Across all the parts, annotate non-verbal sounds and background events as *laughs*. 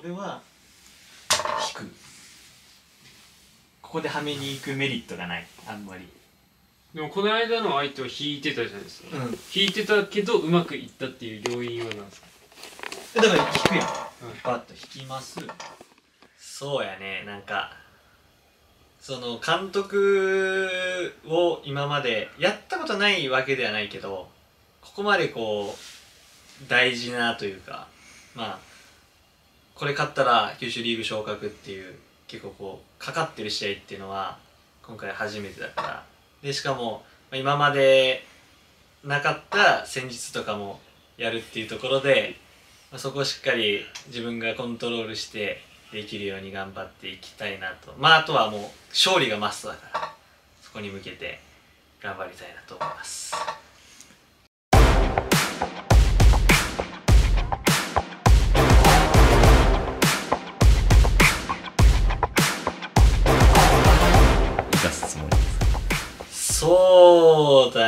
俺は引く。ここではめに行くメリットがない。あんまり。でもこの間の相手は引いてたじゃないですか、うん。引いてたけどうまくいったっていう要因は何ですか？だから引くやん、バッと引きます。そうやね。なんかその監督を今までやったことないわけではないけどここまでこう大事なというかまあこれ勝ったら九州リーグ昇格っていう結構こうかかってる試合っていうのは今回初めてだから。でしかも今までなかった戦術とかもやるっていうところでそこをしっかり自分がコントロールしてできるように頑張っていきたいなと。まああとはもう勝利がマストだからそこに向けて頑張りたいなと思います。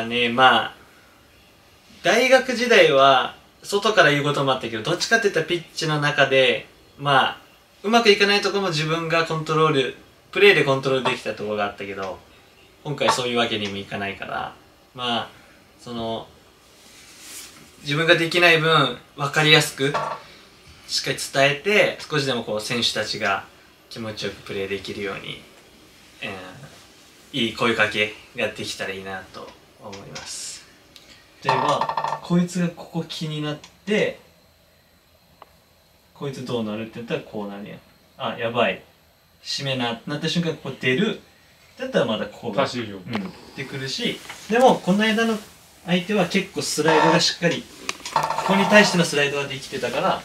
だねまあ大学時代は外から言うこともあったけどどっちかっていったらピッチの中でまあうまくいかないとこも自分がコントロールプレーでコントロールできたところがあったけど今回そういうわけにもいかないからまあその自分ができない分分かりやすくしっかり伝えて少しでもこう選手たちが気持ちよくプレーできるように、えーいい声かけができたらいいなと思います。例えばこいつがここ気になってこいつどうなるって言ったらこうなるやん。あやばい。締めななった瞬間ここ出る。だったらまだここがうん、ってくるしでもこの間の相手は結構スライドがしっかりここに対してのスライドができてたから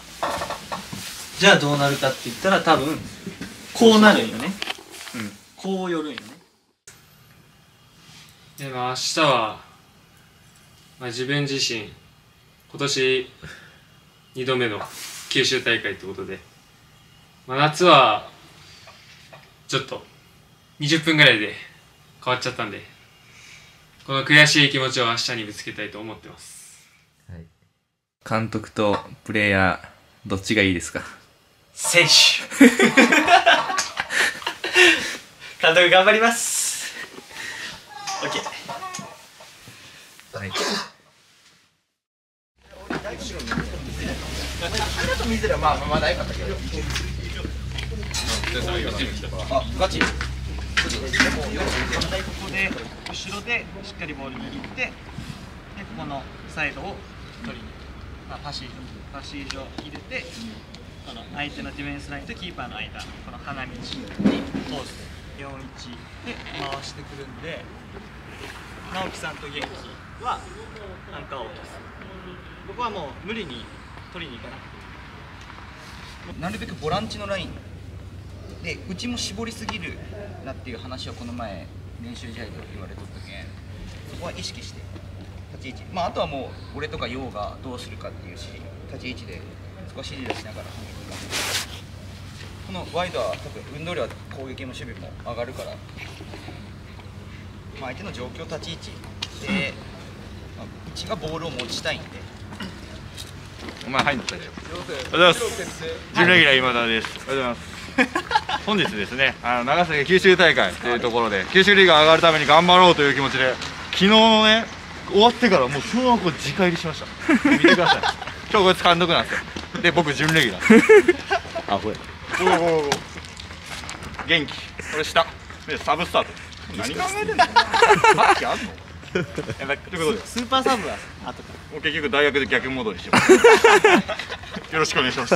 じゃあどうなるかって言ったら多分こうなるんよね、うん、こう寄るんよねでも明日は、まあ、自分自身今年2度目の九州大会ってことで、まあ、夏はちょっと20分ぐらいで変わっちゃったんでこの悔しい気持ちを明日にぶつけたいと思ってます。監督とプレイヤーどっちがいいですか？選手。*laughs* *laughs* 監督頑張ります OK はい。あガチここで後ろでしっかりボール握ってでここのサイドを取りに、まあ、パシージョパシージョ入れてこの相手のディフェンスラインとキーパーの間この花道に通す41で回してくるんで直樹さんと元気はアンカーを落とす。ここはもう無理に取りに行かなくてなるべくボランチのラインでうちも絞りすぎるなっていう話をこの前練習試合で言われとったけんそこは意識して立ち位置。まああとはもう俺とか陽がどうするかっていうし立ち位置で少し指示しながらこのワイドは多分運動量は攻撃も守備も上がるから、まあ、相手の状況立ち位置で、まあ、うちがボールを持ちたいんでお前入んの?ったじゃん。おはようございます。準レギュラー今田です。おはようございます。*laughs* 本日ですね、あの長崎九州大会というところで、九州リーグ上がるために頑張ろうという気持ちで、昨日のね、終わってからもうそのままこう直入りしました。見てください。*laughs* 今日こいつ監督なんですよ。で、僕準レギュラー。*laughs* あ、これ。元気。これ下。で、サブスタート。何考えてんの？ということで。スーパーサブは後かもう結局大学で逆戻りします。よろしくお願いします。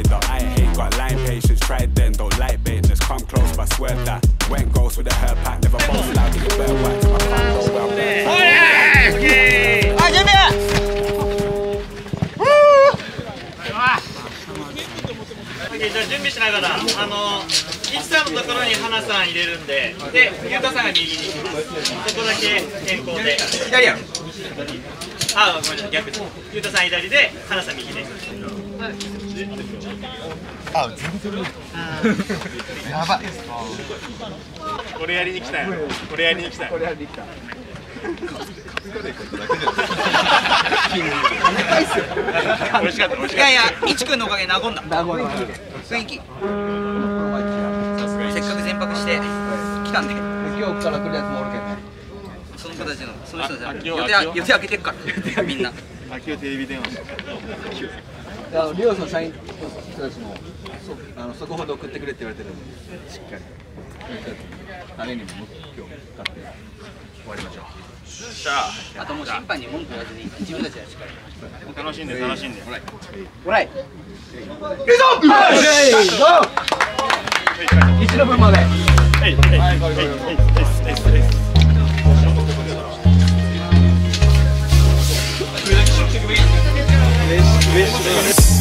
じゃあ準備しながら、あの、イチさんのところに花さん入れるんで、で、ゆうたさんが右に行きます。そこだけ変更で。左やろあごめんなさい逆です。ゆうたさん左で花さん右で。これやりに来たよ。これやりに来たよ。美味しかった美味しかっいやいやいちくんのおかげで和んだ雰囲気。せっかく全泊して来たんで今日から来るやつもおるけんね。その子たちのその人たちのあ予定は予定開けてるから。みんな。た秋をテレビ電話あのリオスの社員人たちもそあのそこほど送ってくれって言われてるんでしっかり。種にも今日買って終わりましょうあともう審判に文句言わずに自分たちでしっかり。楽しんで楽しんで。ほらい。一の分まではい。はい。はい。はい。はい。はい